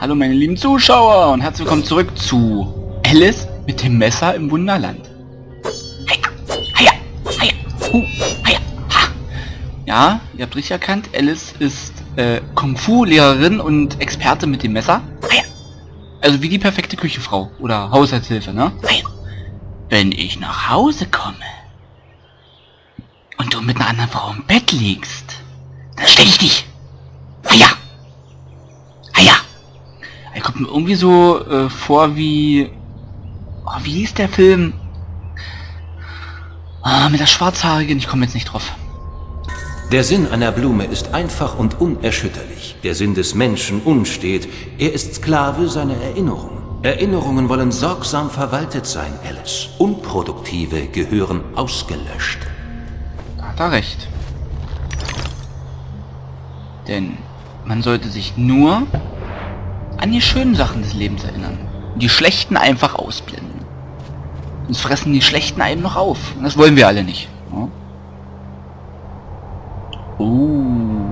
Hallo meine lieben Zuschauer und herzlich willkommen zurück zu Alice mit dem Messer im Wunderland. Ja, ihr habt richtig erkannt, Alice ist äh, Kung-Fu-Lehrerin und Experte mit dem Messer. Also wie die perfekte Küchenfrau oder Haushaltshilfe, ne? Wenn ich nach Hause komme und du mit einer anderen Frau im Bett liegst, dann stell ich dich. Kommt mir irgendwie so äh, vor wie... Oh, wie hieß der Film? Ah, mit der Schwarzhaarigen, ich komme jetzt nicht drauf. Der Sinn einer Blume ist einfach und unerschütterlich. Der Sinn des Menschen unstet. Er ist Sklave seiner Erinnerungen. Erinnerungen wollen sorgsam verwaltet sein, Alice. Unproduktive gehören ausgelöscht. Da hat er recht. Denn man sollte sich nur an die schönen Sachen des Lebens erinnern. Und die schlechten einfach ausblenden. Sonst fressen die schlechten einen noch auf. Und das wollen wir alle nicht. Ja? Uh.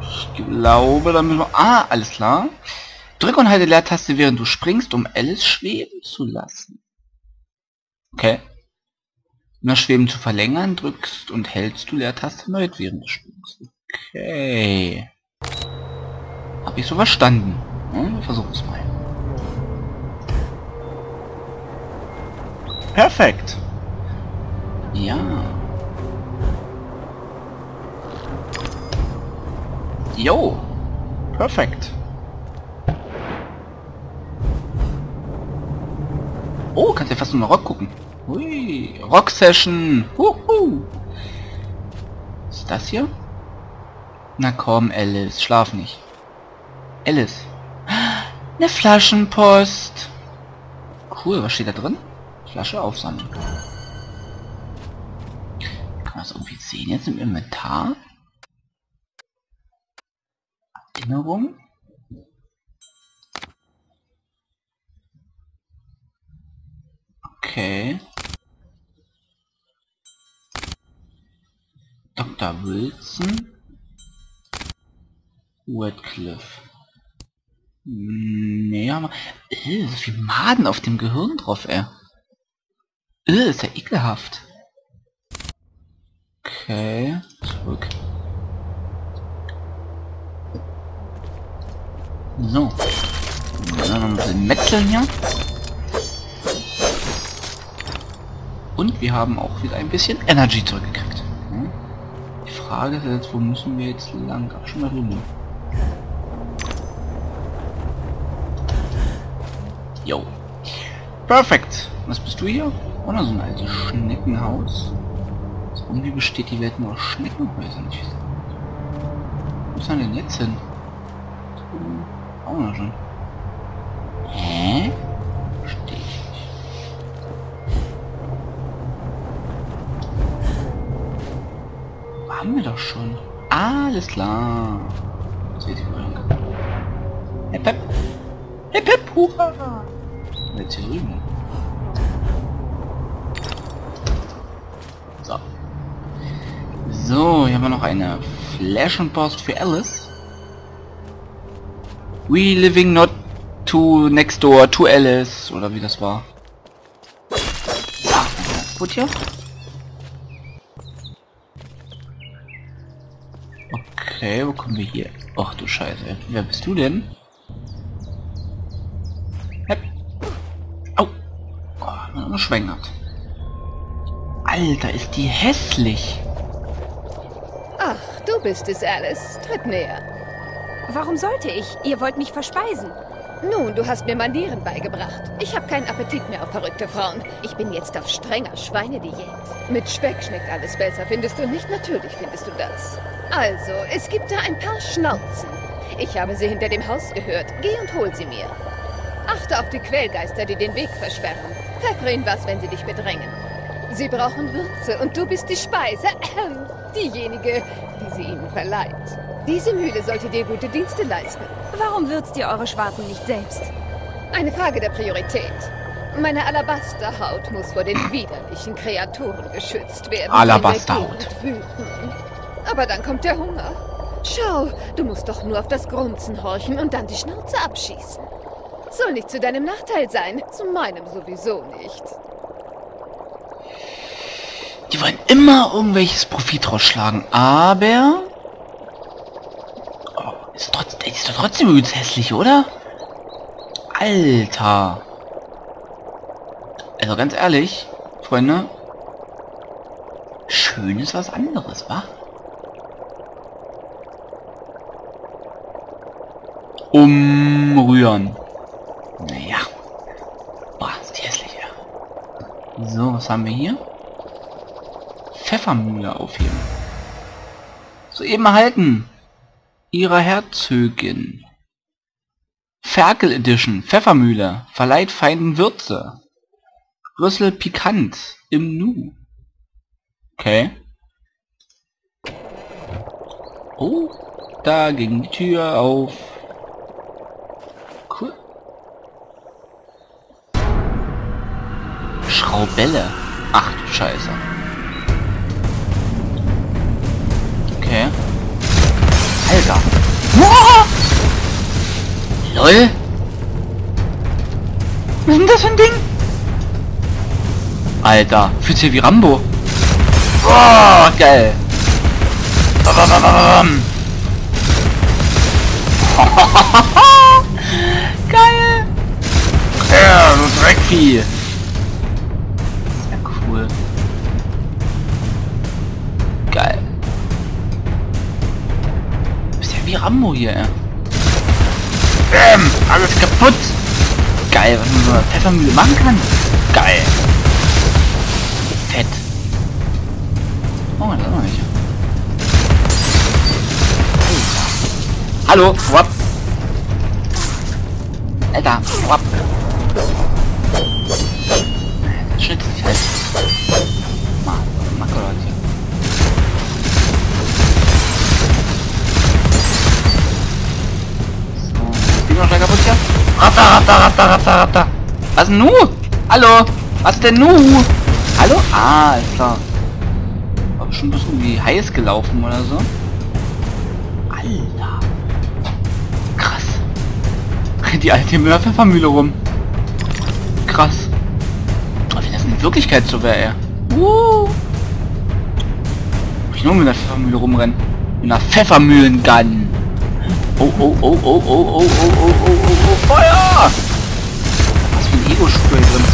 Ich glaube, da müssen wir... Ah, alles klar. Drück und halte Leertaste, während du springst, um Alice schweben zu lassen. Okay. Um das Schweben zu verlängern, drückst und hältst du Leertaste erneut während des Sprungs. Okay. Hab ich so verstanden. Wir versuchen es mal. Perfekt. Ja. Jo. Perfekt. Oh, kannst ja fast nur noch Rock gucken. Hui, Rock Session. Was ist das hier? Na komm, Alice, schlaf nicht. Alice. Eine Flaschenpost. Cool, was steht da drin? Flasche aufsammeln. Kann man das irgendwie sehen jetzt im Inventar? Erinnerung? Okay. Dr. Wilson. Redcliffe. Aber... Äh, so viel Maden auf dem Gehirn drauf, ey. Äh, ist ja ekelhaft. Okay, zurück. So. Dann noch ein bisschen metzeln hier. Und wir haben auch wieder ein bisschen Energy zurückgekriegt. Hm? Die Frage ist jetzt, wo müssen wir jetzt lang? Ach, schon mal drüben. Jo. Perfekt. Was bist du hier? Oder so ein altes Schneckenhaus? Also irgendwie besteht die Welt nur aus Schneckenhäusern. Ich. Wo ist er denn jetzt hin? Auch noch schon. Hä? Verstehe ich nicht. Haben wir doch schon. Alles klar. Seht ihr mal. Hep, hep. Hep, hep, hurra. Hier drüben. So. So, hier haben wir noch eine Flash Post für Alice. We living not to next door to Alice oder wie das war. Gut hier. Okay, wo kommen wir hier? Ach du Scheiße, wer bist du denn? Hep. Au. Oh, schwängert. Alter, ist die hässlich. Ach, du bist es, Alice. Tritt näher. Warum sollte ich? Ihr wollt mich verspeisen. Nun, du hast mir Manieren beigebracht. Ich habe keinen Appetit mehr auf verrückte Frauen. Ich bin jetzt auf strenger Schweinediät. Mit Speck schmeckt alles besser, findest du nicht? Natürlich findest du das. Also, es gibt da ein paar Schnauzen. Ich habe sie hinter dem Haus gehört. Geh und hol sie mir. Achte auf die Quellgeister, die den Weg versperren. Ihnen was, wenn sie dich bedrängen. Sie brauchen Würze und du bist die Speise, diejenige, die sie ihnen verleiht. Diese Mühle sollte dir gute Dienste leisten. Warum würzt ihr eure Schwarten nicht selbst? Eine Frage der Priorität. Meine Alabasterhaut muss vor den widerlichen Kreaturen geschützt werden. Alabasterhaut. Aber dann kommt der Hunger. Schau, du musst doch nur auf das Grunzen horchen und dann die Schnauze abschießen. Soll nicht zu deinem Nachteil sein, zu meinem sowieso nicht. Die wollen immer irgendwelches Profit rausschlagen, aber... Oh, ist, trotz, ist doch trotzdem übelst hässlich, oder? Alter. Also ganz ehrlich, Freunde. Schön ist was anderes, wa? Umrühren. Boah, ist die hässlich, ja. So, was haben wir hier? Pfeffermühle aufheben. Soeben erhalten. Ihrer Herzögin. Ferkel Edition. Pfeffermühle. Verleiht feinen Würze. Rüssel pikant. Im Nu. Okay. Oh, da ging die Tür auf. Cool. Schraubelle. Ach du Scheiße. Okay. Alter. Wow! LOL. Was ist denn das für ein Ding? Alter, fühlt sich wie Rambo. Boah, geil. Geil. Ja, so Dreckvieh. Wie Rambo hier, ey. Bam, alles kaputt. Geil, was man so eine Pfeffermühle machen kann. Geil. Fett. Oh, das ist noch nicht. Hallo, wap. Alter, wap. Schützt sich halt. Ratter, ratter, ratter, ratter. Was nu? Hallo? Was denn nu? Hallo? Ah, ist klar. War schon ein bisschen wie heiß gelaufen oder so. Alter. Krass. Die alte Mörderpfeffermühle rum. Krass. Oh, wie das in Wirklichkeit so wäre, ey. Uh. Ich nur mit einer Pfeffermühle rumrennen. Mit einer Pfeffermühlengun. Oh, oh, oh, oh, oh, oh, oh, oh, oh, oh, oh, Feuer! Was für ein Ego-Spray drin.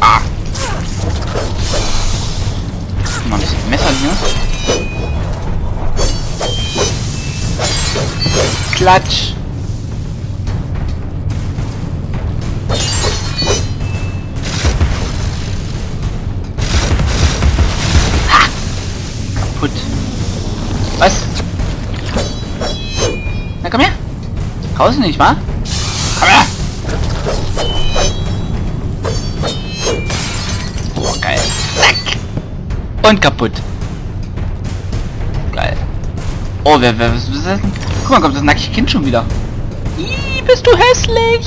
Ah! Mal ein bisschen Messer hier. Klatsch! Ha! Kaputt. Was? Na komm her. Raus nicht, wa? Komm her. Oh, geil. Zack. Und kaputt. Geil. Oh, wer, wer, was ist das denn? Guck mal, kommt das nackige Kind schon wieder. Ih, bist du hässlich.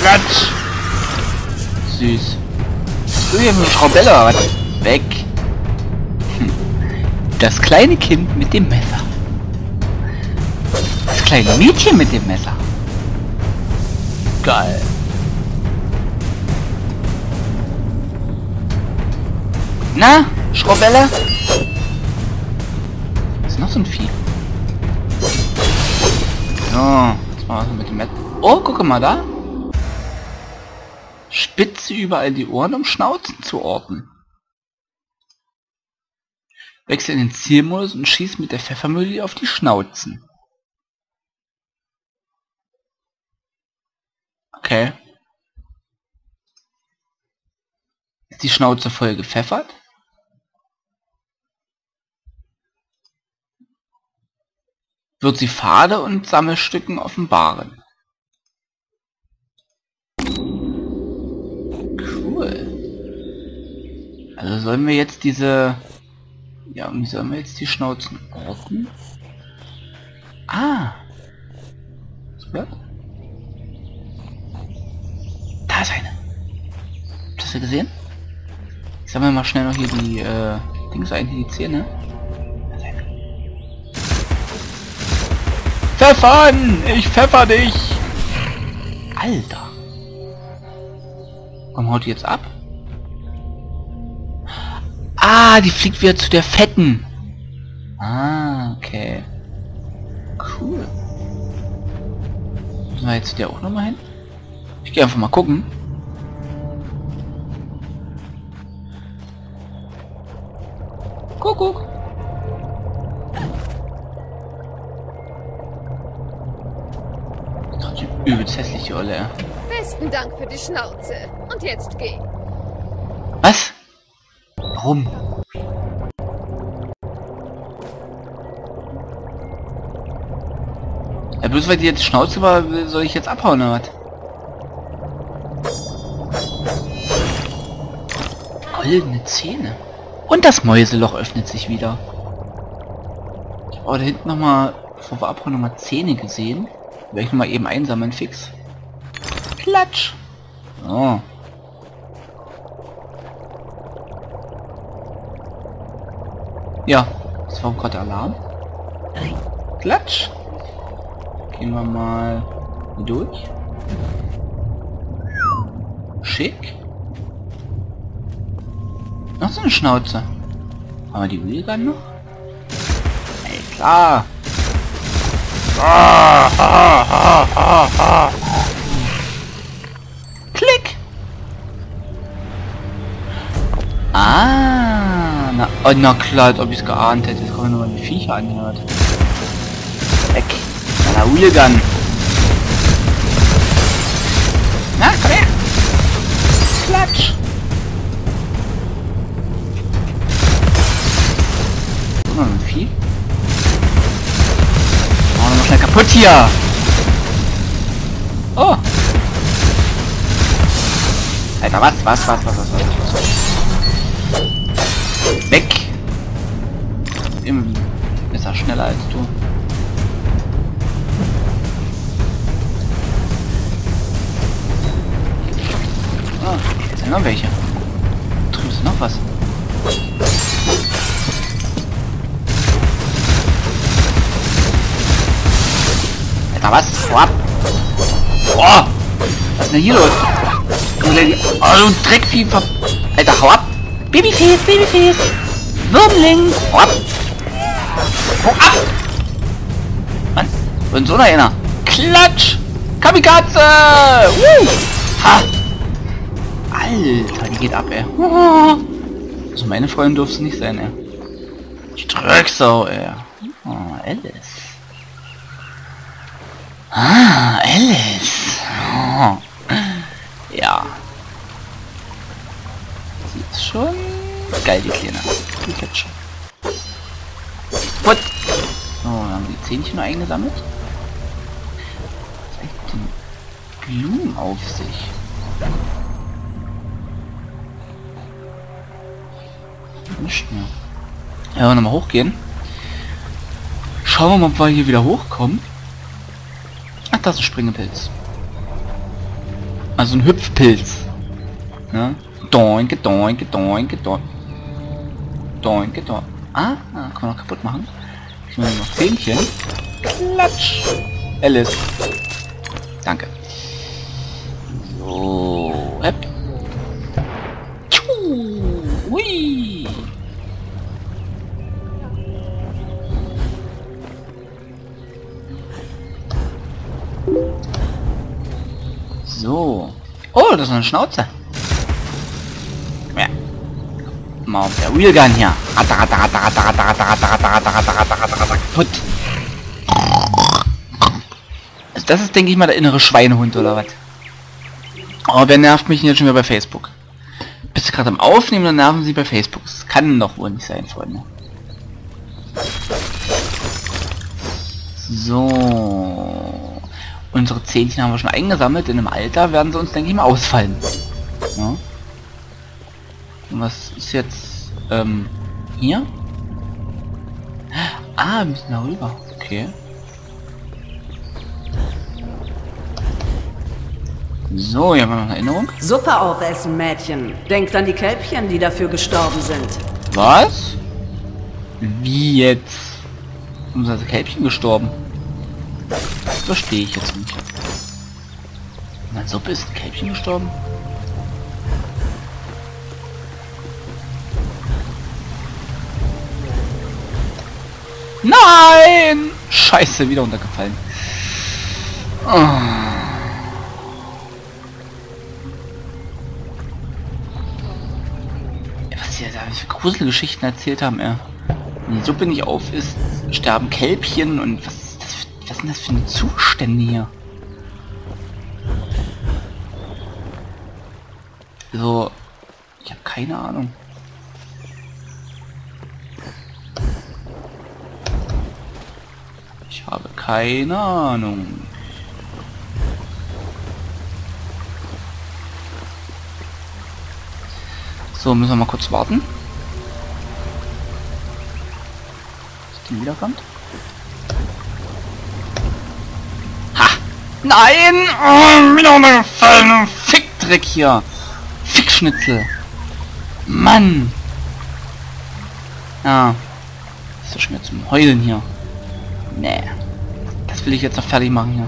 Klatsch. Süß. Du hier mit Schraubelle oder was? Weg. Das kleine Kind mit dem Messer. Das kleine Mädchen mit dem Messer. Geil. Na, Schraubelle? Ist noch so ein Vieh. So, jetzt mal was mit dem Messer. Oh, gucke mal da. Spitze überall die Ohren, um Schnauzen zu orten. Wechsel in den Zielmodus und schieß mit der Pfeffermühle auf die Schnauzen. Okay. Ist die Schnauze voll gepfeffert? Wird sie Pfade und Sammelstücken offenbaren. Cool. Also sollen wir jetzt diese... Ja, wie sollen wir jetzt die Schnauzen orten? Ah! Wird? Da ist eine. Hast du gesehen? sammeln wir mal schnell noch hier die äh, Dings ein, die Zähne. Pfeffern! Ich pfeffer dich! Alter! Warum haut jetzt ab? Ah, die fliegt wieder zu der fetten. Ah, okay. Cool. Müssen wir jetzt der auch noch mal hin? Ich gehe einfach mal gucken. Kuckuck. Trotzdem übelst hässlich, die Olle. ja. Besten Dank für die Schnauze. Und jetzt geh. Was? Warum? Ja, bloß weil die jetzt Schnauze war, soll ich jetzt abhauen oder was? Goldene Zähne. Und das Mäuseloch öffnet sich wieder. Ich habe da hinten nochmal, bevor wir abhauen, nochmal Zähne gesehen. Werde ich nochmal eben einsammeln, fix. Klatsch. Oh. Ja, das war gerade Alarm. Klatsch. Gehen wir mal durch. Schick. Noch so eine Schnauze. Haben wir die Wheelgun noch? Ey, klar. Ah, ah, ah. Klick. Ah, na, oh, na klar, als ob ich es geahnt hätte. Jetzt kommen nur mal die Viecher anhört. Weg. Na, Wheelgun. Na, komm her. Klatsch. So, noch ein Vieh. Oh, nochmal schnell kaputt hier. Oh. Alter, was, was, was, was, was, was, was, was. Weg. Im ist er schneller als du. Ah, jetzt sind noch welche. Drüben noch was. Alter, was? Ab! Boah! Was ist denn hier los? Du Oh, du Dreckvieh! ver- Alter, hau ab! Babyface, Babyface! Wirbling! Hau ab! Ab! Mann, und so einer. Klatsch! Kamikaze! Woo! Ha! Alter, die geht ab, ey. Also meine Freundin durfte es nicht sein, ey. Die Drecksau, ey. Oh, Alice. Ah, Alice. Oh. Ja. Sie ist schon geil, die Kleine. Die schon. What? So, dann haben wir die Zähnchen noch eingesammelt. Was hat den Blumen auf sich? Nicht mehr. Ja, nochmal hochgehen. Schauen wir mal, ob wir hier wieder hochkommen. Ach, das ist ein Springepilz. Also ein Hüpfpilz. Ne? Doinke, doinke, doinke, doinke. Doinke, doinke. Ah, kann man noch kaputt machen. Ich will noch Zähnchen. Klatsch. Alice. Danke. So. Tschu. Hui. So. Oh, das ist eine Schnauze. mal auf der Wheelgun hier. Kaputt. Also das ist, denke ich mal, der innere Schweinehund oder was. Aber wer nervt mich jetzt schon wieder bei Facebook? Bist du gerade am Aufnehmen dann nerven sie bei Facebook? Das kann doch wohl nicht sein, Freunde. So. Unsere Zähnchen haben wir schon eingesammelt. In einem Alter werden sie uns, denke ich mal, ausfallen. Ja? Was ist jetzt, ähm, hier? Ah, wir müssen darüber. Okay. So, hier haben wir noch eine Erinnerung. Suppe aufessen, Mädchen. Denkt an die Kälbchen, die dafür gestorben sind. Was? Wie jetzt? Das Kälbchen gestorben? Das verstehe ich jetzt nicht. In der Suppe ist ein Kälbchen gestorben? Nein! Scheiße, wieder untergefallen. Oh. Was die da für Gruselgeschichten erzählt haben, ja. Wenn die Suppe nicht auf ist, sterben Kälbchen und was ist das für, was sind das für eine Zustände hier? So, ich habe keine Ahnung. Keine Ahnung. So, müssen wir mal kurz warten. Bis die wiederkommt. Ha! Nein! Oh, wieder umgefallen! Fickdreck hier! Fickschnitzel! Mann! Ja. Ist doch schon wieder zum Heulen hier. Nee. Will ich jetzt noch fertig machen hier.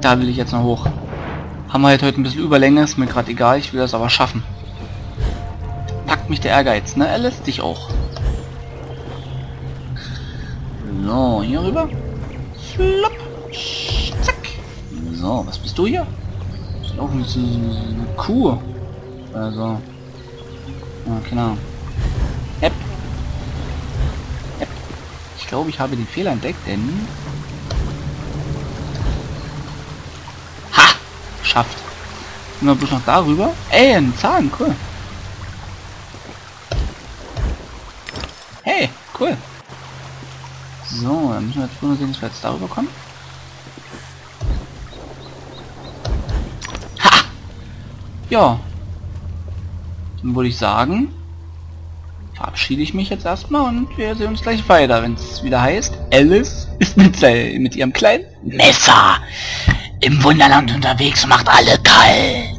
Da will ich jetzt noch hoch. Haben wir halt heute ein bisschen Überlänge, ist mir gerade egal, ich will das aber schaffen. Packt mich der Ehrgeiz, ne Alice? Dich auch. So, hier rüber. Schlupp. Zack. So, was bist du hier? Auch eine, Kuh. Also. Ja, genau. Yep. Yep. Ich glaube, ich habe den Fehler entdeckt, denn geschafft. Sind wir bloß noch darüber? Ey, ein Zahn, cool. Hey, cool. So, dann müssen wir jetzt nur sehen, dass wir jetzt darüber kommen. Ha! Ja. Dann würde ich sagen, verabschiede ich mich jetzt erstmal und wir sehen uns gleich weiter, wenn es wieder heißt, Alice ist mit, mit ihrem kleinen Messer im Wunderland unterwegs macht alle kalt.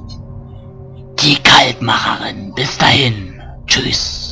Die Kaltmacherin. Bis dahin. Tschüss.